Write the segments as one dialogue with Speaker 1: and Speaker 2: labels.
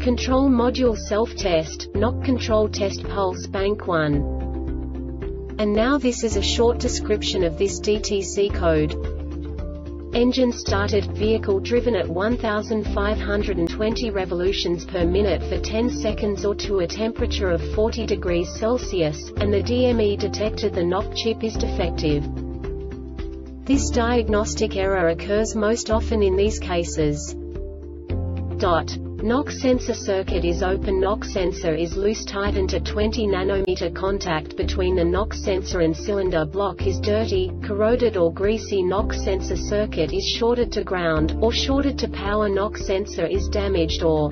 Speaker 1: Control Module Self-Test, Knock Control Test Pulse Bank 1. And now this is a short description of this DTC code. Engine started, vehicle driven at 1520 revolutions per minute for 10 seconds or to a temperature of 40 degrees Celsius, and the DME detected the Knock chip is defective. This diagnostic error occurs most often in these cases. Dot. Knock sensor circuit is open. Knock sensor is loose tightened to 20 nanometer contact between the knock sensor and cylinder block is dirty, corroded or greasy. Knock sensor circuit is shorted to ground, or shorted to power. Knock sensor is damaged or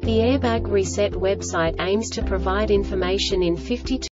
Speaker 1: The Airbag Reset website aims to provide information in 52